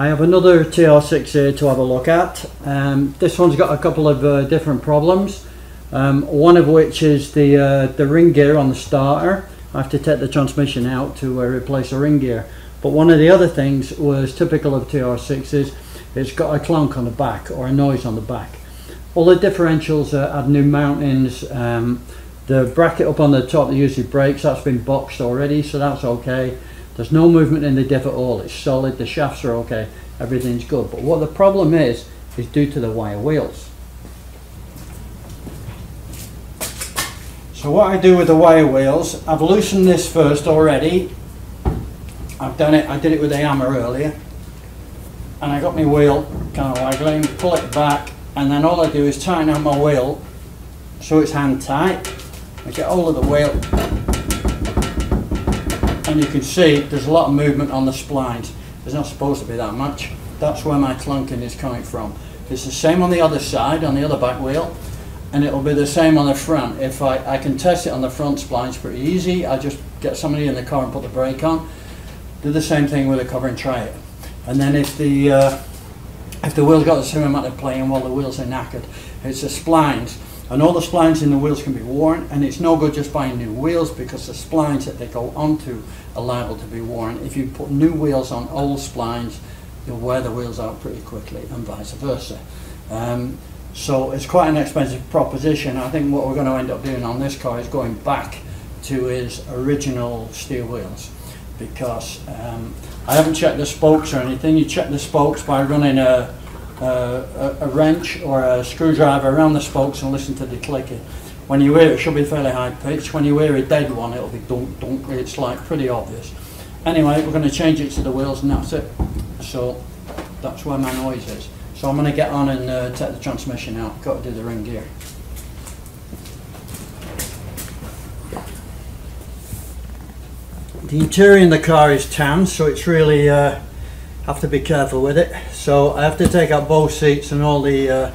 I have another TR6 here to have a look at. Um, this one's got a couple of uh, different problems. Um, one of which is the uh, the ring gear on the starter. I have to take the transmission out to uh, replace the ring gear. But one of the other things was typical of TR6s. It's got a clunk on the back or a noise on the back. All the differentials had new mountings. Um, the bracket up on the top that usually breaks, that's been boxed already, so that's okay. There's no movement in the diff at all. It's solid. The shafts are okay. Everything's good. But what the problem is, is due to the wire wheels. So what I do with the wire wheels, I've loosened this first already. I've done it, I did it with a hammer earlier. And I got my wheel kind of waggling, pull it back, and then all I do is tighten out my wheel so it's hand tight. I get hold of the wheel and you can see there's a lot of movement on the splines. There's not supposed to be that much. That's where my clunking is coming from. It's the same on the other side, on the other back wheel, and it'll be the same on the front. If I, I can test it on the front splines pretty easy, I just get somebody in the car and put the brake on. Do the same thing with the cover and try it. And then if the uh, if the wheel's got the same amount of play and while the wheels are knackered, it's the splines and all the splines in the wheels can be worn and it's no good just buying new wheels because the splines that they go onto are liable to be worn. If you put new wheels on old splines, you'll wear the wheels out pretty quickly and vice versa. Um, so it's quite an expensive proposition. I think what we're going to end up doing on this car is going back to his original steel wheels because um, I haven't checked the spokes or anything. You check the spokes by running a uh, a, a, wrench or a screwdriver around the spokes and listen to the clicking. When you hear it, it should be fairly high pitched. When you hear a dead one, it'll be dunk dunk. It's like pretty obvious. Anyway, we're going to change it to the wheels and that's it. So that's where my noise is. So I'm going to get on and uh, take the transmission out. Got to do the ring gear. The interior in the car is tan, so it's really uh, have to be careful with it. So I have to take out both seats and all the uh,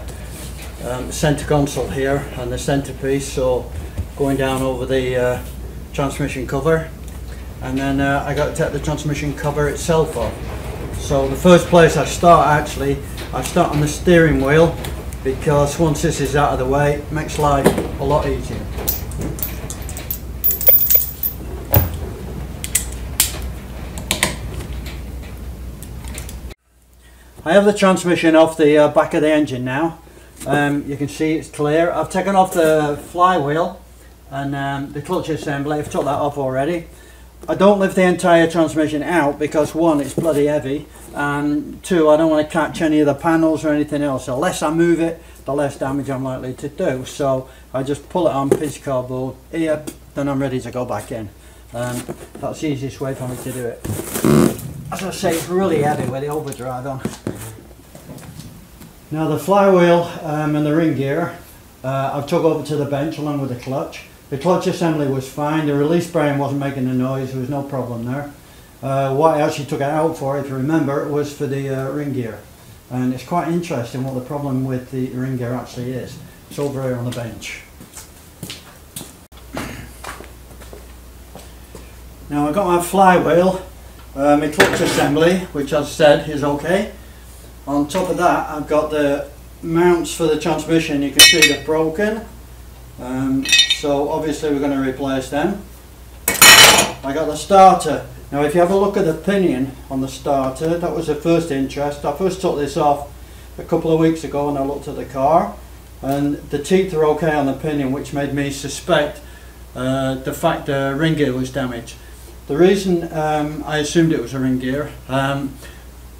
um, center console here and the centerpiece. So going down over the uh, transmission cover. And then uh, I got to take the transmission cover itself off. So the first place I start actually, I start on the steering wheel because once this is out of the way, it makes life a lot easier. I have the transmission off the uh, back of the engine now. Um, you can see it's clear. I've taken off the flywheel and um, the clutch assembly. I've took that off already. I don't lift the entire transmission out because one, it's bloody heavy, and two, I don't want to catch any of the panels or anything else. The less I move it, the less damage I'm likely to do. So I just pull it on of cardboard here, then I'm ready to go back in. Um, that's the easiest way for me to do it. As I say, it's really heavy with the overdrive on. Now the flywheel um, and the ring gear uh, I've took over to the bench along with the clutch. The clutch assembly was fine, the release bearing wasn't making a noise, there was no problem there. Uh, what I actually took it out for, if you remember, was for the uh, ring gear. And it's quite interesting what the problem with the ring gear actually is. It's over here on the bench. Now I've got my flywheel, uh, my clutch assembly, which as I said is okay. On top of that, I've got the mounts for the transmission. You can see they're broken. Um, so obviously we're going to replace them. I got the starter. Now if you have a look at the pinion on the starter, that was the first interest. I first took this off a couple of weeks ago and I looked at the car and the teeth are okay on the pinion which made me suspect uh, the fact the ring gear was damaged. The reason um, I assumed it was a ring gear um,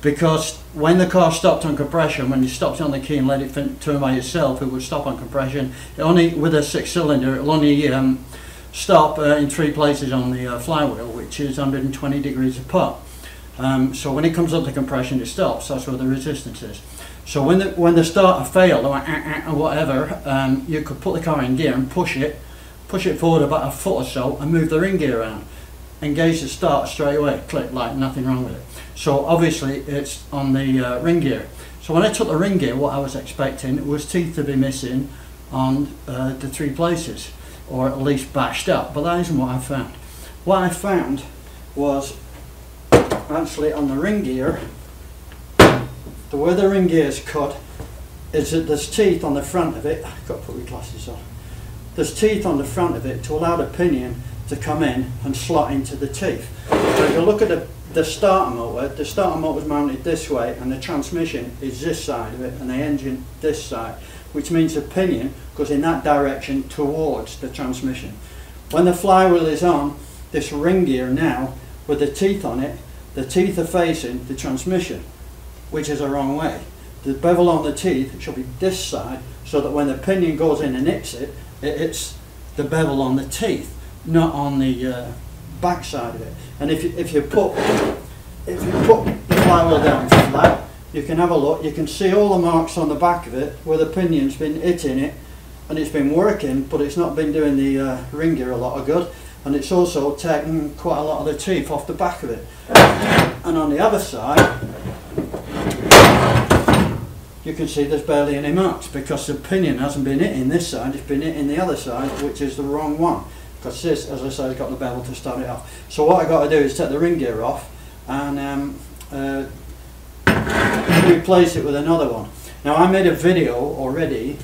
because when the car stopped on compression, when you stopped on the key and let it turn by itself, it would stop on compression. It only with a six cylinder, it'll only um, stop uh, in three places on the uh, flywheel, which is 120 degrees apart. Um, so when it comes up to compression, it stops. That's where the resistance is. So when the when the starter failed or, uh, uh, or whatever, um, you could put the car in gear and push it, push it forward about a foot or so, and move the ring gear around. Engage the start straight away, click like nothing wrong with it. So obviously it's on the uh, ring gear. So when I took the ring gear, what I was expecting was teeth to be missing on uh, the three places, or at least bashed up, but that isn't what I found. What I found was actually on the ring gear, the way the ring gear is cut is that there's teeth on the front of it. I've got to put my glasses on. There's teeth on the front of it to allow the pinion to come in and slot into the teeth. So if you look at the, the starter motor, the starter motor is mounted this way and the transmission is this side of it and the engine this side, which means the pinion goes in that direction towards the transmission. When the flywheel is on, this ring gear now, with the teeth on it, the teeth are facing the transmission, which is the wrong way. The bevel on the teeth should be this side, so that when the pinion goes in and hits it, it hits the bevel on the teeth, not on the uh, back side of it. And if you, if you put if you put the flywheel down flat, you can have a look. You can see all the marks on the back of it where the pinion's been hitting it, and it's been working, but it's not been doing the uh, ring gear a lot of good. And it's also taken quite a lot of the teeth off the back of it. And on the other side, you can see there's barely any marks because the pinion hasn't been hitting this side, it's been hitting the other side, which is the wrong one. Because this, as I say, has got the bevel to start it off. So what I've got to do is take the ring gear off and um, uh, replace it with another one. Now I made a video already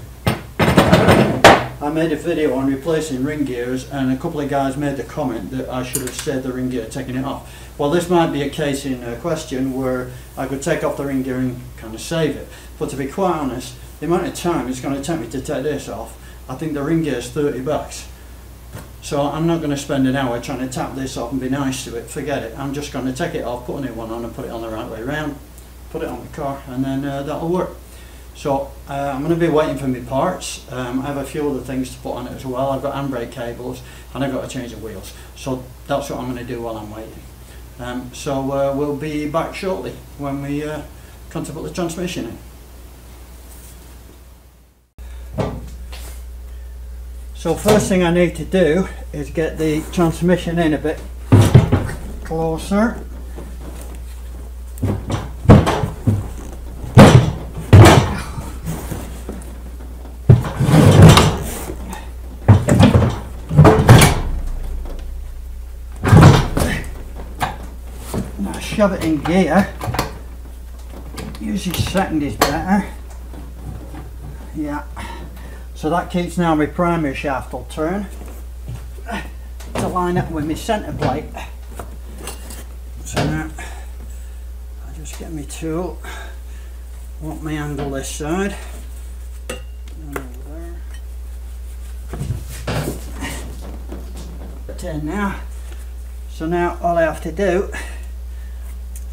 I made a video on replacing ring gears and a couple of guys made the comment that I should have said the ring gear taking it off. Well this might be a case in a question where I could take off the ring gear and kind of save it. But to be quite honest, the amount of time it's going to take me to take this off, I think the ring gear is 30 bucks. So I'm not going to spend an hour trying to tap this off and be nice to it, forget it. I'm just going to take it off, put a new one on and put it on the right way around, put it on the car and then uh, that'll work. So uh, I'm going to be waiting for my parts. Um, I have a few other things to put on it as well. I've got handbrake cables and I've got to change the wheels. So that's what I'm going to do while I'm waiting. Um, so uh, we'll be back shortly when we uh, come to put the transmission in. So first thing I need to do is get the transmission in a bit closer. Now shove it in gear. Usually second is better. Yeah. So that keeps now my primary shaft will turn to line up with my centre plate. So now I just get my tool, want my angle this side. Ten now. So now all I have to do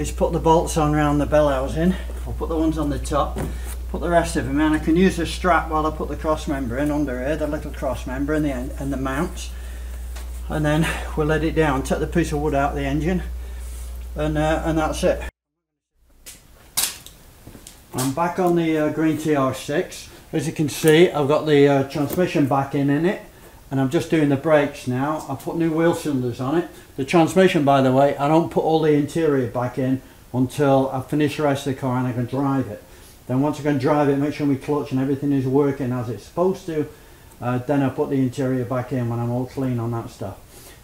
is put the bolts on around the bell housing. I'll put the ones on the top, put the rest of them in. I can use the strap while I put the cross member in under here, the little cross member and the, and the mounts. And then we'll let it down, take the piece of wood out of the engine and, uh, and that's it. I'm back on the uh, green TR6. As you can see, I've got the uh, transmission back in in it and I'm just doing the brakes now. I put new wheel cylinders on it. The transmission, by the way, I don't put all the interior back in until I finish the rest of the car and I can drive it. Then once I can drive it, make sure my clutch and everything is working as it's supposed to, uh, then I put the interior back in when I'm all clean on that stuff.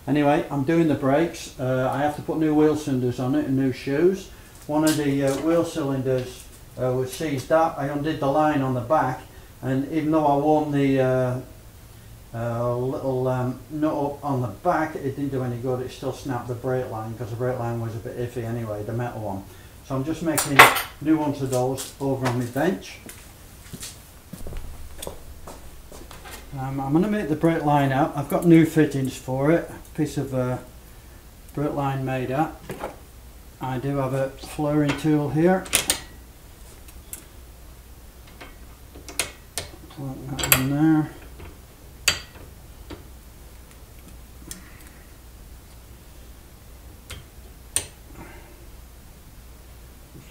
Anyway, I'm doing the brakes. Uh, I have to put new wheel cylinders on it and new shoes. One of the uh, wheel cylinders uh, was seized up. I undid the line on the back and even though I won the uh, a little um, nut up on the back, it didn't do any good, it still snapped the brake line because the brake line was a bit iffy anyway, the metal one. So I'm just making new ones of those over on my bench. Um, I'm going to make the brake line up. I've got new fittings for it, piece of uh, brake line made up. I do have a flaring tool here. Plug that in there.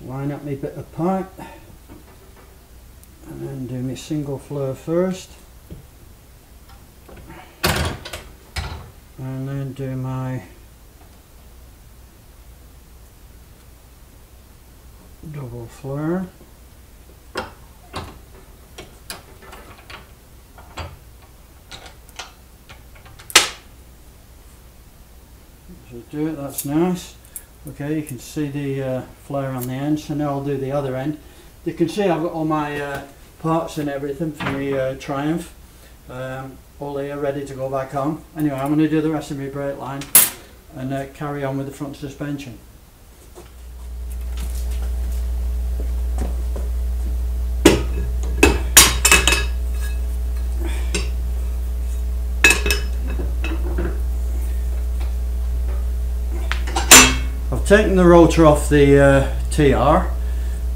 line up my bit of pipe and then do my single flare first. And then do my double flare do it that's nice. Okay, you can see the uh, flare on the end, so now I'll do the other end. you can see I've got all my uh, parts and everything for the uh, Triumph. Um, all here ready to go back on. Anyway, I'm going to do the rest of my brake line and uh, carry on with the front suspension. I've taken the rotor off the uh, TR.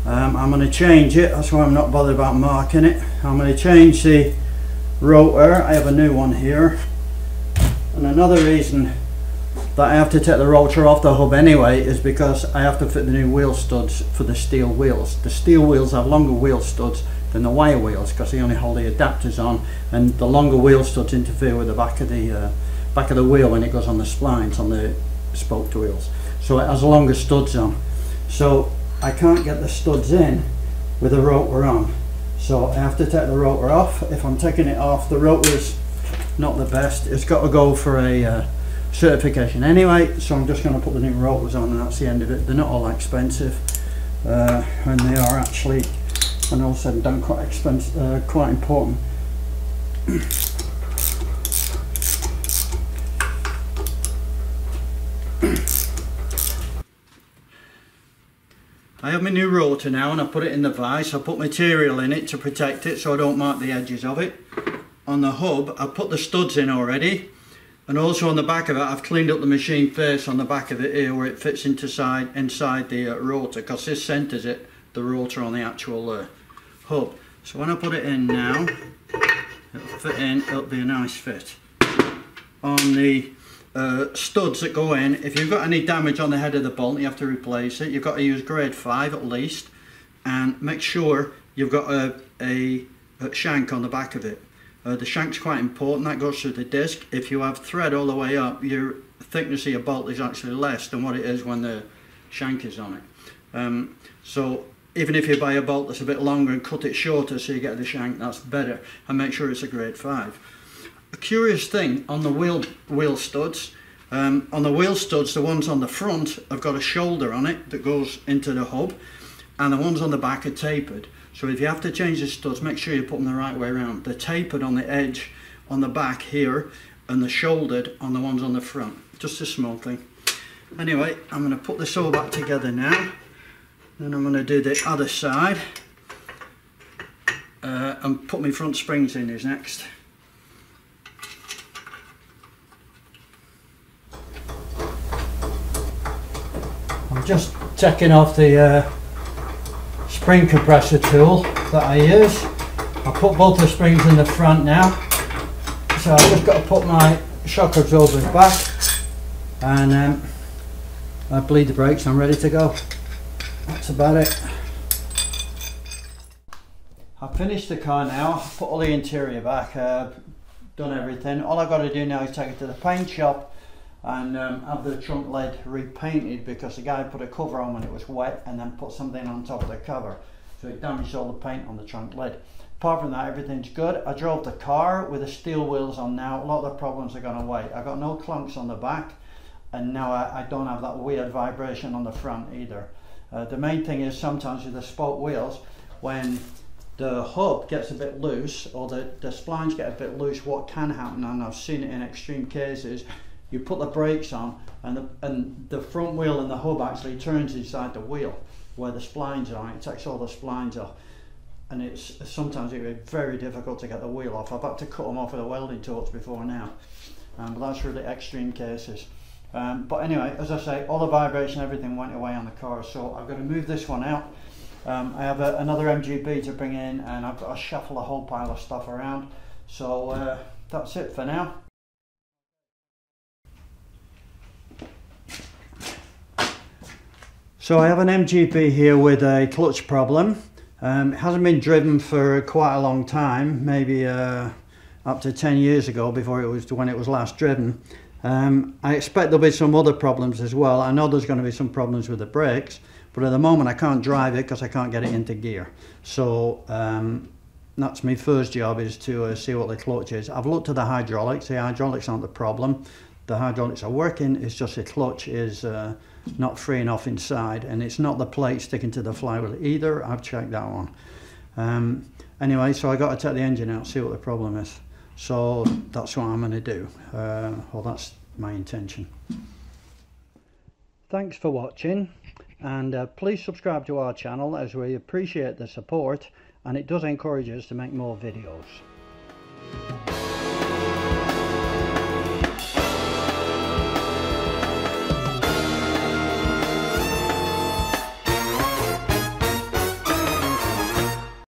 Um, I'm going to change it, that's why I'm not bothered about marking it. I'm going to change the rotor, I have a new one here. And another reason that I have to take the rotor off the hub anyway is because I have to fit the new wheel studs for the steel wheels. The steel wheels have longer wheel studs than the wire wheels because they only hold the adapters on and the longer wheel studs interfere with the back of the uh, back of the wheel when it goes on the splines on the spoke wheels so it has longer studs on so I can't get the studs in with the rotor on. So I have to take the rotor off. If I'm taking it off the rotor's not the best. It's got to go for a uh, certification anyway so I'm just going to put the new rotors on and that's the end of it. They're not all expensive uh, and they are actually and also done quite expensive uh, quite important I have my new rotor now and I put it in the vise. I put material in it to protect it so I don't mark the edges of it. On the hub, I put the studs in already. And also on the back of it, I've cleaned up the machine face on the back of it here where it fits into side, inside the uh, rotor because this centres it, the rotor on the actual uh, hub. So when I put it in now, it'll fit in, it'll be a nice fit. On the uh, studs that go in. If you've got any damage on the head of the bolt, you have to replace it. You've got to use grade 5 at least. And make sure you've got a, a, a shank on the back of it. Uh, the shank's quite important, that goes through the disc. If you have thread all the way up, your thickness of your bolt is actually less than what it is when the shank is on it. Um, so even if you buy a bolt that's a bit longer and cut it shorter so you get the shank, that's better. And make sure it's a grade 5 a curious thing on the wheel wheel studs um, on the wheel studs the ones on the front have got a shoulder on it that goes into the hub and the ones on the back are tapered. So if you have to change the studs make sure you put them the right way around. They're tapered on the edge on the back here and they're shouldered on the ones on the front. Just a small thing. Anyway I'm going to put this all back together now. Then I'm going to do the other side. Uh, and put my front springs in is next just taking off the uh, spring compressor tool that I use. I put both the springs in the front now. So I've just got to put my shock absorbers back and um, I bleed the brakes I'm ready to go. That's about it. I've finished the car now, put all the interior back, uh, done everything. All I've got to do now is take it to the paint shop and um, have the trunk lid repainted because the guy put a cover on when it was wet and then put something on top of the cover. So it damaged all the paint on the trunk lid. Apart from that everything's good. I drove the car with the steel wheels on. Now a lot of the problems are gone away. I got no clunks on the back and now I, I don't have that weird vibration on the front either. Uh, the main thing is sometimes with the spoke wheels when the hub gets a bit loose or the, the splines get a bit loose what can happen and I've seen it in extreme cases you put the brakes on and the, and the front wheel and the hub actually turns inside the wheel where the splines are it takes all the splines off. And it's sometimes it be very difficult to get the wheel off. I've had to cut them off with a welding torch before now. Um, but that's really extreme cases. Um, but anyway as I say all the vibration everything went away on the car so I've got to move this one out. Um, I have a, another MGB to bring in and I've got to shuffle a whole pile of stuff around. So uh, that's it for now So I have an MGB here with a clutch problem. Um, it hasn't been driven for quite a long time, maybe uh, up to 10 years ago before it was when it was last driven. Um, I expect there'll be some other problems as well. I know there's going to be some problems with the brakes, but at the moment I can't drive it because I can't get it into gear. So um, that's my first job is to uh, see what the clutch is. I've looked at the hydraulics. The hydraulics aren't the problem. the hydraulics are working, it's just the clutch is uh, not freeing off inside and it's not the plate sticking to the flywheel either, I've checked that one. Um, anyway, so I got to take the engine out, see what the problem is. So that's what I'm going to do, uh, well that's my intention. Thanks for watching and uh, please subscribe to our channel as we appreciate the support and it does encourage us to make more videos.